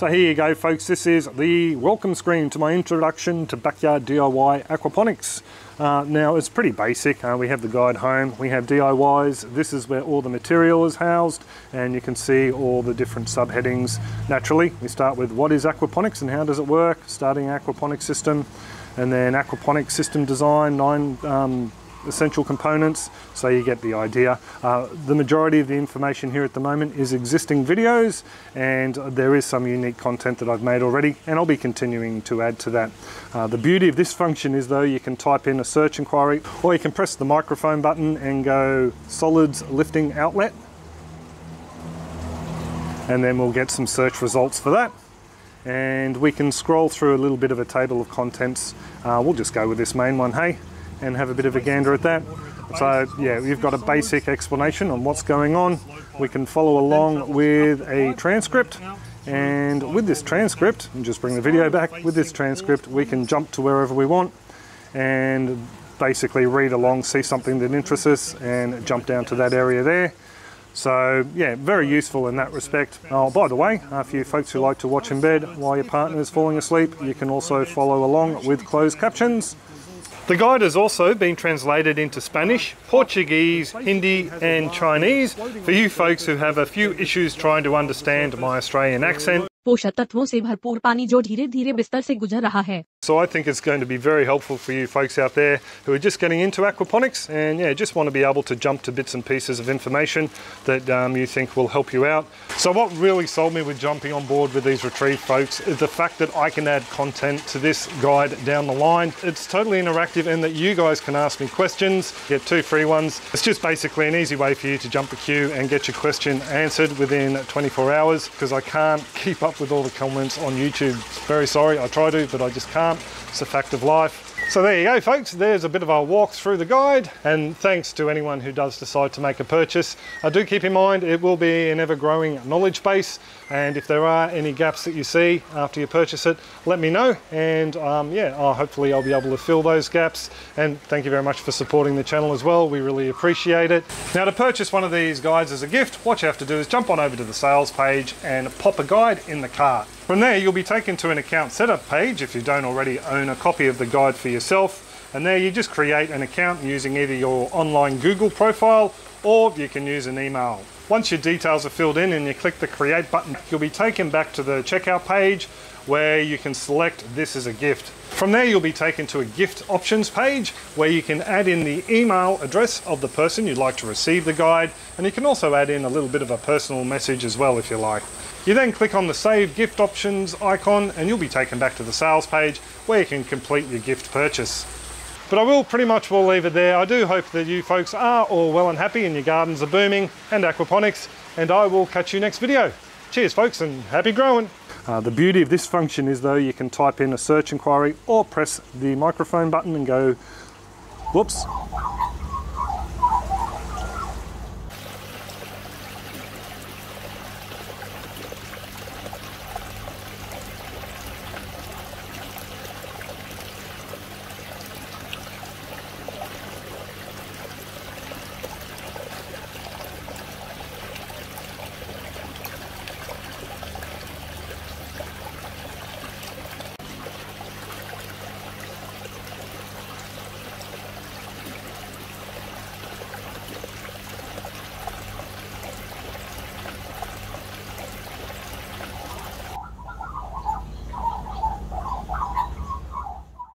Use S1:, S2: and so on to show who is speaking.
S1: So here you go folks, this is the welcome screen to my introduction to backyard DIY aquaponics. Uh, now it's pretty basic, uh, we have the guide home, we have DIYs, this is where all the material is housed and you can see all the different subheadings. Naturally, we start with what is aquaponics and how does it work, starting aquaponics system, and then aquaponics system design, nine um, essential components, so you get the idea. Uh, the majority of the information here at the moment is existing videos and there is some unique content that I've made already and I'll be continuing to add to that. Uh, the beauty of this function is though you can type in a search inquiry or you can press the microphone button and go solids lifting outlet and then we'll get some search results for that and we can scroll through a little bit of a table of contents. Uh, we'll just go with this main one, hey? And have a bit of a gander at that. So yeah, you've got a basic explanation on what's going on. We can follow along with a transcript and with this transcript, and just bring the video back, with this transcript we can jump to wherever we want and basically read along, see something that interests us and jump down to that area there. So yeah, very useful in that respect. Oh, by the way, uh, for you folks who like to watch in bed while your partner is falling asleep, you can also follow along with closed captions. The guide has also been translated into Spanish, Portuguese, Hindi and Chinese for you folks who have a few issues trying to understand my Australian accent.
S2: पोषक तत्वों से भरपूर पानी जो धीरे धीरे बिस्तर से गुजर रहा है
S1: so I think it's going to be very helpful for you folks out there who are just getting into aquaponics and yeah, just want to be able to jump to bits and pieces of information that um, you think will help you out. So what really sold me with jumping on board with these Retrieve folks is the fact that I can add content to this guide down the line. It's totally interactive and that you guys can ask me questions, get two free ones. It's just basically an easy way for you to jump the queue and get your question answered within 24 hours because I can't keep up with all the comments on YouTube. Very sorry, I try to, but I just can't. It's a fact of life. So there you go folks, there's a bit of a walk through the guide and thanks to anyone who does decide to make a purchase. I do keep in mind it will be an ever growing knowledge base and if there are any gaps that you see after you purchase it, let me know and um, yeah, uh, hopefully I'll be able to fill those gaps and thank you very much for supporting the channel as well, we really appreciate it. Now to purchase one of these guides as a gift, what you have to do is jump on over to the sales page and pop a guide in the cart. From there, you'll be taken to an account setup page if you don't already own a copy of the guide for yourself. And there you just create an account using either your online Google profile or you can use an email. Once your details are filled in and you click the create button, you'll be taken back to the checkout page where you can select this as a gift. From there, you'll be taken to a gift options page where you can add in the email address of the person you'd like to receive the guide, and you can also add in a little bit of a personal message as well if you like. You then click on the save gift options icon and you'll be taken back to the sales page where you can complete your gift purchase. But I will pretty much will leave it there. I do hope that you folks are all well and happy and your gardens are booming and aquaponics and I will catch you next video. Cheers folks and happy growing. Uh, the beauty of this function is though you can type in a search inquiry or press the microphone button and go, whoops,